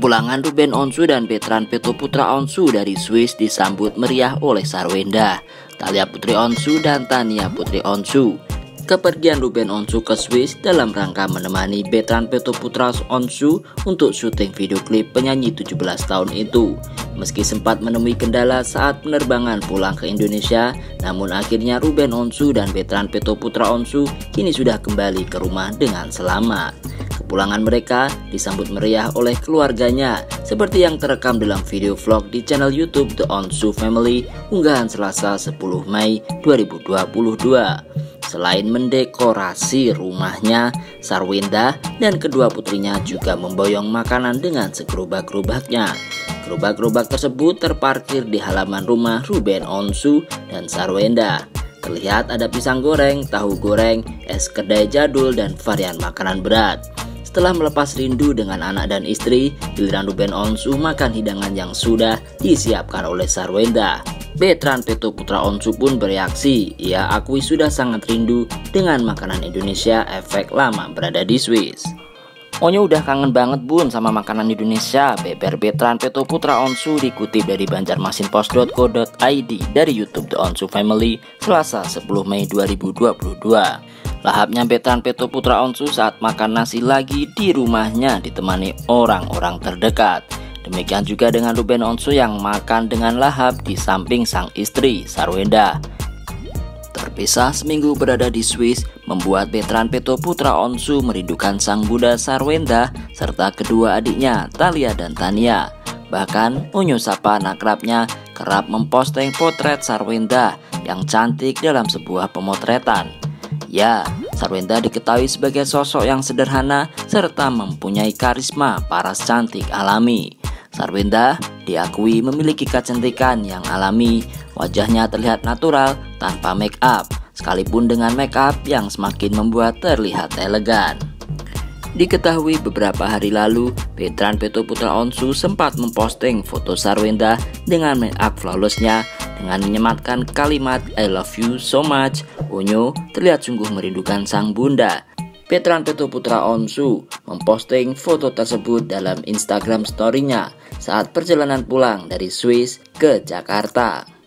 Kepulangan Ruben Onsu dan Betran Peto Putra Onsu dari Swiss disambut meriah oleh Sarwenda, Talia Putri Onsu dan Tania Putri Onsu. Kepergian Ruben Onsu ke Swiss dalam rangka menemani Betran Peto Putra Onsu untuk syuting video klip penyanyi 17 tahun itu. Meski sempat menemui kendala saat penerbangan pulang ke Indonesia, namun akhirnya Ruben Onsu dan Betran Peto Putra Onsu kini sudah kembali ke rumah dengan selamat. Kepulangan mereka disambut meriah oleh keluarganya seperti yang terekam dalam video vlog di channel YouTube The Onsu Family unggahan Selasa 10 Mei 2022. Selain mendekorasi rumahnya, Sarwinda dan kedua putrinya juga memboyong makanan dengan segerobak-gerobaknya. Gerobak-gerobak tersebut terparkir di halaman rumah Ruben Onsu dan Sarwenda. Terlihat ada pisang goreng, tahu goreng, es kedai jadul, dan varian makanan berat. Setelah melepas rindu dengan anak dan istri, giliran Ruben Onsu makan hidangan yang sudah disiapkan oleh Sarwenda. Betran Peto Putra Onsu pun bereaksi, ia akui sudah sangat rindu dengan makanan Indonesia efek lama berada di Swiss. Onyo udah kangen banget bun sama makanan Indonesia Beber Betran Peto Putra Onsu dikutip dari banjarmasinpost.co.id dari Youtube The Onsu Family Selasa 10 Mei 2022 Lahapnya Betran Peto Putra Onsu saat makan nasi lagi di rumahnya ditemani orang-orang terdekat. Demikian juga dengan Ruben Onsu yang makan dengan lahap di samping sang istri Sarwenda. Terpisah seminggu berada di Swiss membuat Betran Peto Putra Onsu merindukan sang Buddha Sarwenda serta kedua adiknya Talia dan Tania. Bahkan Unyu Sapa nakrabnya kerap memposting potret Sarwenda yang cantik dalam sebuah pemotretan. Ya, Sarwenda diketahui sebagai sosok yang sederhana serta mempunyai karisma paras cantik alami. Sarwenda diakui memiliki kecantikan yang alami, wajahnya terlihat natural tanpa make up, sekalipun dengan make up yang semakin membuat terlihat elegan. Diketahui beberapa hari lalu, Petran Peto Putra Onsu sempat memposting foto Sarwenda dengan make up flawlessnya dengan menyematkan kalimat I love you so much, Onyo terlihat sungguh merindukan sang bunda. Petran Peto Putra Onsu memposting foto tersebut dalam Instagram story-nya saat perjalanan pulang dari Swiss ke Jakarta.